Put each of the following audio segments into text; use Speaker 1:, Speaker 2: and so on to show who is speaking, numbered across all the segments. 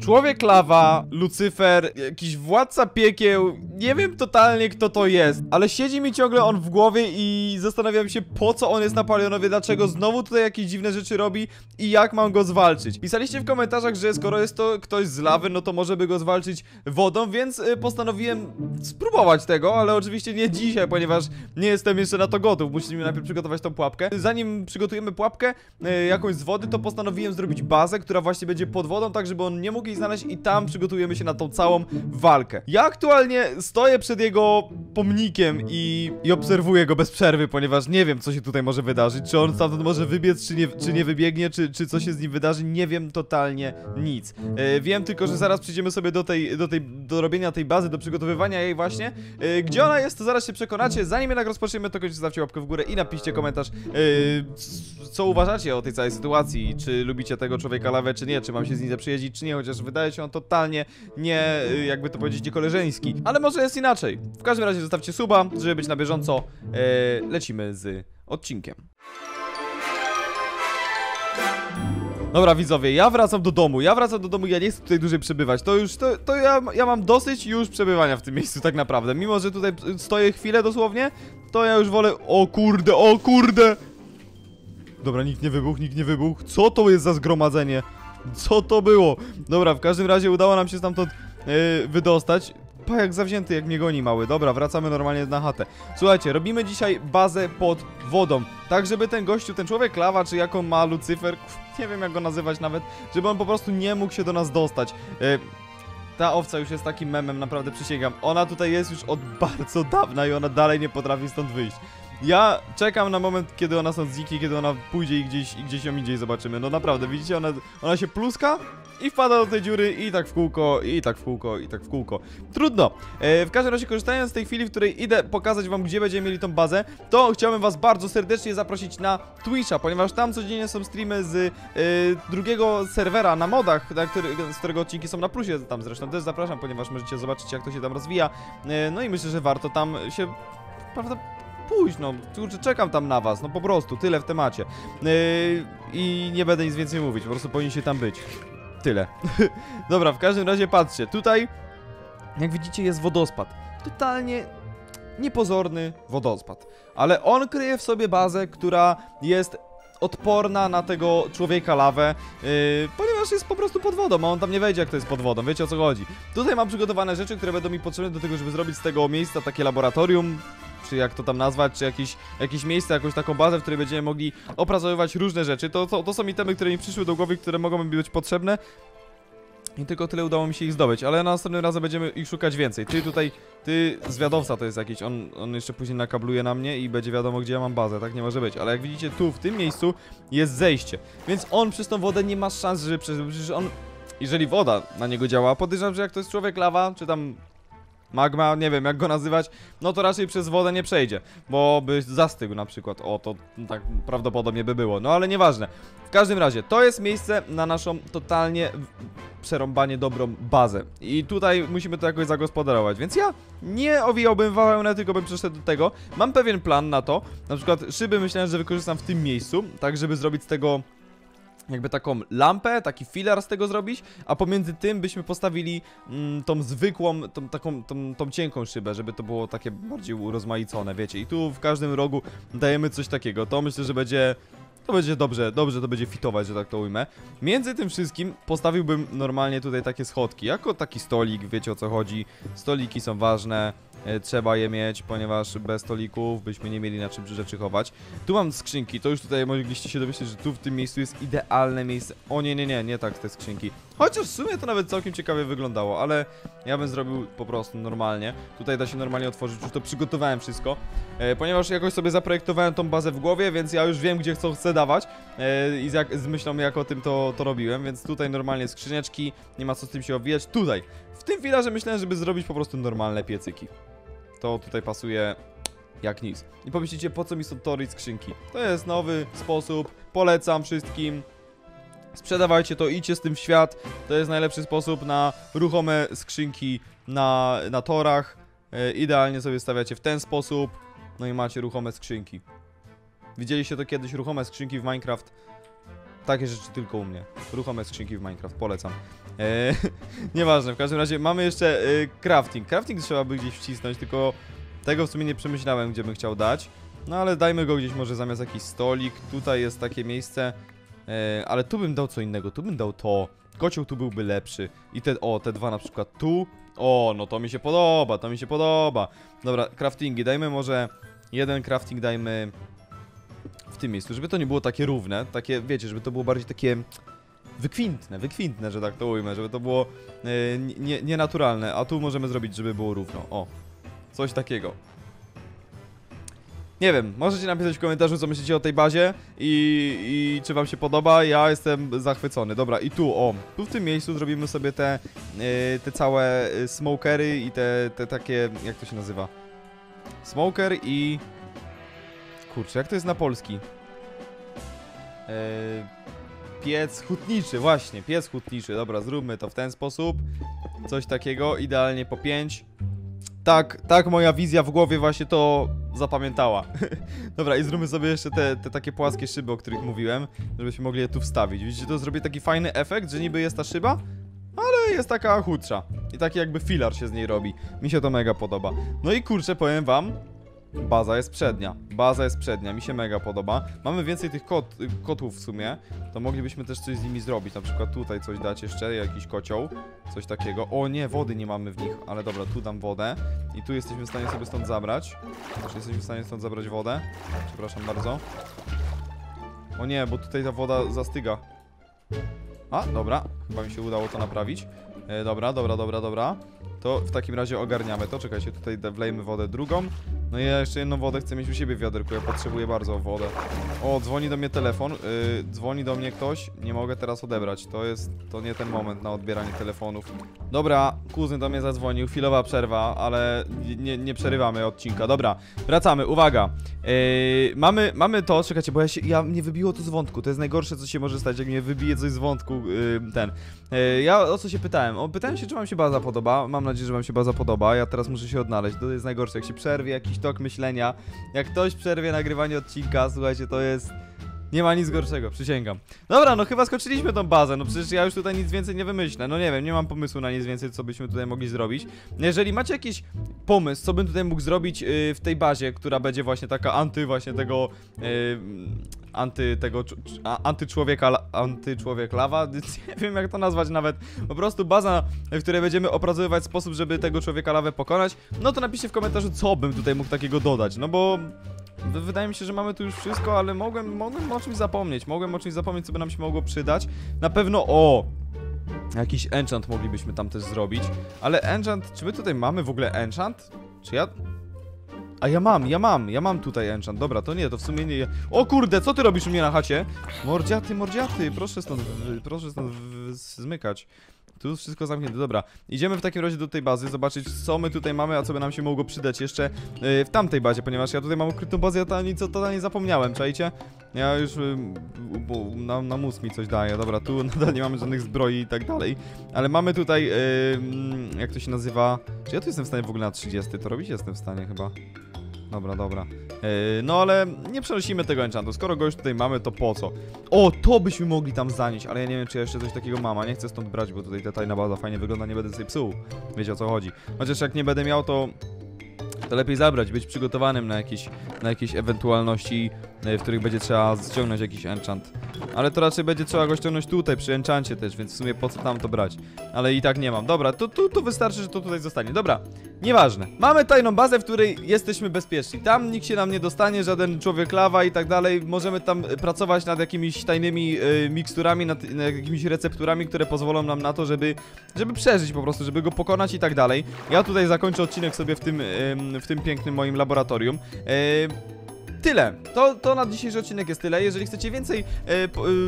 Speaker 1: człowiek lawa, Lucyfer, jakiś władca piekieł, nie wiem totalnie kto to jest, ale siedzi mi ciągle on w głowie i zastanawiam się po co on jest na Palionowie, dlaczego znowu tutaj jakieś dziwne rzeczy robi i jak mam go zwalczyć. Pisaliście w komentarzach, że skoro jest to ktoś z lawy, no to może by go zwalczyć wodą, więc y, postanowiłem spróbować tego, ale oczywiście nie dzisiaj, ponieważ nie jestem jeszcze na to gotów. Musimy najpierw przygotować tą pułapkę. Zanim przygotujemy pułapkę y, jakąś z wody, to postanowiłem zrobić bazę, która właśnie będzie pod wodą, tak żeby on nie mógł jej znaleźć i tam przygotujemy się na tą całą walkę. Ja aktualnie stoję przed jego pomnikiem i, i obserwuję go bez przerwy, ponieważ nie wiem, co się tutaj może wydarzyć. Czy on stamtąd może wybiec, czy nie, czy nie wybiegnie, czy, czy co się z nim wydarzy. Nie wiem totalnie nic. E, wiem tylko, że zaraz przyjdziemy sobie do tej, do tej, do robienia tej bazy, do przygotowywania jej właśnie. E, gdzie ona jest, to zaraz się przekonacie. Zanim jednak rozpoczniemy, to koniecznie zostawcie łapkę w górę i napiszcie komentarz, e, co uważacie o tej całej sytuacji. Czy lubicie tego człowieka lawę, czy nie, czy mam się z nim zaprzyjaźnić, czy nie, chociaż wydaje się on totalnie nie, e, jakby to powiedzieć, niekoleżeński. Ale może jest inaczej. W każdym razie zostawcie suba, żeby być na bieżąco. E, lecimy z odcinkiem. Dobra widzowie, ja wracam do domu, ja wracam do domu, ja nie chcę tutaj dłużej przebywać To już, to, to ja, ja mam dosyć już przebywania w tym miejscu tak naprawdę Mimo, że tutaj stoję chwilę dosłownie To ja już wolę, o kurde, o kurde Dobra, nikt nie wybuchł, nikt nie wybuchł Co to jest za zgromadzenie? Co to było? Dobra, w każdym razie udało nam się stamtąd yy, wydostać Pa, jak zawzięty, jak mnie goni mały. Dobra, wracamy normalnie na chatę. Słuchajcie, robimy dzisiaj bazę pod wodą. Tak, żeby ten gościu, ten człowiek lawa, czy jaką ma Lucyfer, nie wiem jak go nazywać nawet, żeby on po prostu nie mógł się do nas dostać. E, ta owca już jest takim memem, naprawdę przysięgam. Ona tutaj jest już od bardzo dawna i ona dalej nie potrafi stąd wyjść. Ja czekam na moment, kiedy ona stąd zniknie, kiedy ona pójdzie i gdzieś, i gdzieś ją idzie i zobaczymy. No naprawdę, widzicie, ona, ona się pluska i wpada do tej dziury i tak w kółko, i tak w kółko, i tak w kółko. Trudno. E, w każdym razie, korzystając z tej chwili, w której idę pokazać wam, gdzie będziemy mieli tą bazę, to chciałbym was bardzo serdecznie zaprosić na Twitcha, ponieważ tam codziennie są streamy z e, drugiego serwera na modach, na który, z którego odcinki są na plusie, tam zresztą też zapraszam, ponieważ możecie zobaczyć, jak to się tam rozwija. E, no i myślę, że warto tam się, prawda, pójść, no, kurczę, czekam tam na was, no po prostu, tyle w temacie. Yy, I nie będę nic więcej mówić, po prostu powinniście tam być. Tyle. Dobra, w każdym razie patrzcie, tutaj, jak widzicie, jest wodospad. Totalnie niepozorny wodospad. Ale on kryje w sobie bazę, która jest odporna na tego człowieka lawę, yy, ponieważ jest po prostu pod wodą, a on tam nie wejdzie jak to jest pod wodą, wiecie o co chodzi. Tutaj mam przygotowane rzeczy, które będą mi potrzebne do tego, żeby zrobić z tego miejsca takie laboratorium, czy jak to tam nazwać, czy jakieś, jakieś miejsce, jakąś taką bazę, w której będziemy mogli opracowywać różne rzeczy. To, to, to są itemy, które mi przyszły do głowy, które mogą mi być potrzebne. I tylko tyle udało mi się ich zdobyć, ale następnym razem będziemy ich szukać więcej. Ty tutaj, ty zwiadowca to jest jakiś, on, on jeszcze później nakabluje na mnie i będzie wiadomo gdzie ja mam bazę, tak nie może być. Ale jak widzicie tu, w tym miejscu jest zejście, więc on przez tą wodę nie ma szans, żeby przeżył, przecież on... Jeżeli woda na niego działa, podejrzewam, że jak to jest człowiek lawa, czy tam magma, nie wiem jak go nazywać, no to raczej przez wodę nie przejdzie, bo by zastygł na przykład, o to tak prawdopodobnie by było, no ale nieważne. W każdym razie, to jest miejsce na naszą totalnie przerąbanie dobrą bazę. I tutaj musimy to jakoś zagospodarować, więc ja nie owijałbym bawełnę, tylko bym przeszedł do tego. Mam pewien plan na to, na przykład szyby myślałem, że wykorzystam w tym miejscu, tak żeby zrobić z tego jakby taką lampę, taki filar z tego zrobić, a pomiędzy tym byśmy postawili mm, tą zwykłą, tą taką, tą, tą cienką szybę, żeby to było takie bardziej urozmaicone, wiecie. I tu w każdym rogu dajemy coś takiego. To myślę, że będzie... To będzie dobrze, dobrze to będzie fitować, że tak to ujmę. Między tym wszystkim postawiłbym normalnie tutaj takie schodki, jako taki stolik, wiecie o co chodzi. Stoliki są ważne, trzeba je mieć, ponieważ bez stolików byśmy nie mieli na czym rzeczy chować. Tu mam skrzynki, to już tutaj mogliście się domyślić, że tu w tym miejscu jest idealne miejsce. O nie, nie, nie, nie tak te skrzynki. Chociaż w sumie to nawet całkiem ciekawie wyglądało, ale ja bym zrobił po prostu normalnie. Tutaj da się normalnie otworzyć, już to przygotowałem wszystko, e, ponieważ jakoś sobie zaprojektowałem tą bazę w głowie, więc ja już wiem, gdzie co chcę dawać e, i z, jak, z myślą, jak o tym to, to robiłem, więc tutaj normalnie skrzyneczki, nie ma co z tym się owijać. Tutaj, w tym filarze myślałem, żeby zrobić po prostu normalne piecyki. To tutaj pasuje jak nic. I pomyślicie, po co mi są tory i skrzynki? To jest nowy sposób, polecam wszystkim. Sprzedawajcie to, idźcie z tym w świat. To jest najlepszy sposób na ruchome skrzynki na, na torach. E, idealnie sobie stawiacie w ten sposób. No i macie ruchome skrzynki. Widzieliście to kiedyś, ruchome skrzynki w Minecraft? Takie rzeczy tylko u mnie. Ruchome skrzynki w Minecraft, polecam. E, nieważne, w każdym razie mamy jeszcze e, crafting. Crafting trzeba by gdzieś wcisnąć, tylko tego w sumie nie przemyślałem, gdzie bym chciał dać. No ale dajmy go gdzieś może zamiast jakiś stolik. Tutaj jest takie miejsce, e, ale tu bym dał co innego, tu bym dał to. Kocioł tu byłby lepszy. I te, o, te dwa na przykład tu. O, no to mi się podoba, to mi się podoba. Dobra, craftingi, dajmy może jeden crafting, dajmy tym miejscu, żeby to nie było takie równe, takie, wiecie, żeby to było bardziej takie wykwintne, wykwintne, że tak to ujmę, żeby to było nie, nienaturalne, a tu możemy zrobić, żeby było równo. O, coś takiego. Nie wiem, możecie napisać w komentarzu, co myślicie o tej bazie i, i czy wam się podoba. Ja jestem zachwycony. Dobra, i tu, o, tu w tym miejscu zrobimy sobie te, e, te całe e, smokery i te, te takie, jak to się nazywa? Smoker i... Kurczę, jak to jest na polski? E, piec hutniczy, właśnie, piec hutniczy. Dobra, zróbmy to w ten sposób. Coś takiego, idealnie po 5. Tak, tak moja wizja w głowie właśnie to zapamiętała. Dobra, i zróbmy sobie jeszcze te, te takie płaskie szyby, o których mówiłem, żebyśmy mogli je tu wstawić. Widzicie, to zrobię taki fajny efekt, że niby jest ta szyba, ale jest taka chudsza. I taki jakby filar się z niej robi. Mi się to mega podoba. No i kurczę, powiem wam, Baza jest przednia. Baza jest przednia, mi się mega podoba. Mamy więcej tych kot, kotłów w sumie, to moglibyśmy też coś z nimi zrobić. Na przykład tutaj coś dać jeszcze, jakiś kocioł, coś takiego. O nie, wody nie mamy w nich, ale dobra, tu dam wodę. I tu jesteśmy w stanie sobie stąd zabrać. Czy jesteśmy w stanie stąd zabrać wodę? Przepraszam bardzo. O nie, bo tutaj ta woda zastyga. A, dobra, chyba mi się udało to naprawić. E, dobra, dobra, dobra, dobra. To w takim razie ogarniamy to. Czekajcie, tutaj wlejmy wodę drugą. No i ja jeszcze jedną wodę chcę mieć u siebie w wiaderku, ja potrzebuję bardzo wodę. O, dzwoni do mnie telefon, yy, dzwoni do mnie ktoś, nie mogę teraz odebrać, to jest, to nie ten moment na odbieranie telefonów. Dobra, kuzyn do mnie zadzwonił, chwilowa przerwa, ale nie, nie przerywamy odcinka. Dobra, wracamy, uwaga. Yy, mamy, mamy to, czekajcie, bo ja się, ja, mnie wybiło to z wątku, to jest najgorsze, co się może stać, jak mnie wybije coś z wątku, yy, ten. Yy, ja o co się pytałem? O, pytałem się, czy wam się baza podoba, mam nadzieję, że wam się baza podoba, ja teraz muszę się odnaleźć, to jest najgorsze, jak się przerwie jakiś tok myślenia, jak ktoś przerwie nagrywanie odcinka, słuchajcie, to jest... Nie ma nic gorszego, przysięgam. Dobra, no chyba skończyliśmy tą bazę, no przecież ja już tutaj nic więcej nie wymyślę. No nie wiem, nie mam pomysłu na nic więcej, co byśmy tutaj mogli zrobić. Jeżeli macie jakiś pomysł, co bym tutaj mógł zrobić yy, w tej bazie, która będzie właśnie taka anty właśnie tego... Yy, anty tego... a- Antyczłowieka... Antyczłowiek lawa? Nie wiem jak to nazwać nawet. Po prostu baza, w której będziemy opracowywać sposób, żeby tego człowieka lawę pokonać. No to napiszcie w komentarzu, co bym tutaj mógł takiego dodać, no bo... Wydaje mi się, że mamy tu już wszystko, ale mogłem, mogłem o czymś zapomnieć. Mogłem o czymś zapomnieć, co by nam się mogło przydać. Na pewno o! Jakiś enchant moglibyśmy tam też zrobić. Ale enchant, czy my tutaj mamy w ogóle enchant? Czy ja... A ja mam, ja mam, ja mam tutaj enchant. Dobra, to nie, to w sumie nie. O kurde, co ty robisz u mnie na chacie? Mordziaty, mordziaty, proszę stąd, proszę stąd zmykać. Tu wszystko zamknięte, dobra. Idziemy w takim razie do tej bazy, zobaczyć co my tutaj mamy, a co by nam się mogło przydać jeszcze yy, w tamtej bazie, ponieważ ja tutaj mam ukrytą bazę, ja tam nic totalnie zapomniałem, czajcie? Ja już yy, na, na mózg mi coś daje, dobra, tu nadal nie mamy żadnych zbroi i tak dalej, ale mamy tutaj, yy, jak to się nazywa, czy ja tu jestem w stanie w ogóle na 30 to robić? Jestem w stanie chyba. Dobra, dobra. Yy, no ale nie przenosimy tego enchantu. Skoro go już tutaj mamy, to po co? O, to byśmy mogli tam zanieść, ale ja nie wiem, czy ja jeszcze coś takiego mam, a nie chcę stąd brać, bo tutaj ta tajna baza fajnie wygląda, nie będę sobie psuł. Wiecie o co chodzi. Chociaż jak nie będę miał, to to lepiej zabrać, być przygotowanym na jakieś, na jakieś ewentualności, e, w których będzie trzeba ściągnąć jakiś enchant. Ale to raczej będzie trzeba go ściągnąć tutaj, przy enchancie też, więc w sumie po co tam to brać? Ale i tak nie mam. Dobra, to, wystarczy, że to tutaj zostanie. Dobra, nieważne. Mamy tajną bazę, w której jesteśmy bezpieczni. Tam nikt się nam nie dostanie, żaden człowiek lawa i tak dalej. Możemy tam e, pracować nad jakimiś tajnymi e, miksturami, nad, nad jakimiś recepturami, które pozwolą nam na to, żeby, żeby przeżyć po prostu, żeby go pokonać i tak dalej. Ja tutaj zakończę odcinek sobie w tym, em, w tym pięknym moim laboratorium. E, Tyle. To, to na dzisiejszy odcinek jest tyle. Jeżeli chcecie więcej e,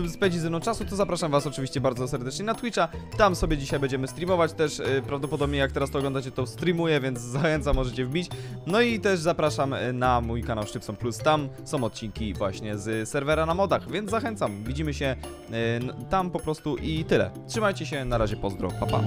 Speaker 1: e, spędzić ze mną czasu, to zapraszam was oczywiście bardzo serdecznie na Twitcha. Tam sobie dzisiaj będziemy streamować też. E, prawdopodobnie jak teraz to oglądacie, to streamuję, więc zachęcam, możecie wbić. No i też zapraszam e, na mój kanał Szczypson Plus. Tam są odcinki właśnie z serwera na modach, więc zachęcam. Widzimy się e, tam po prostu i tyle. Trzymajcie się, na razie pozdro, pa pa.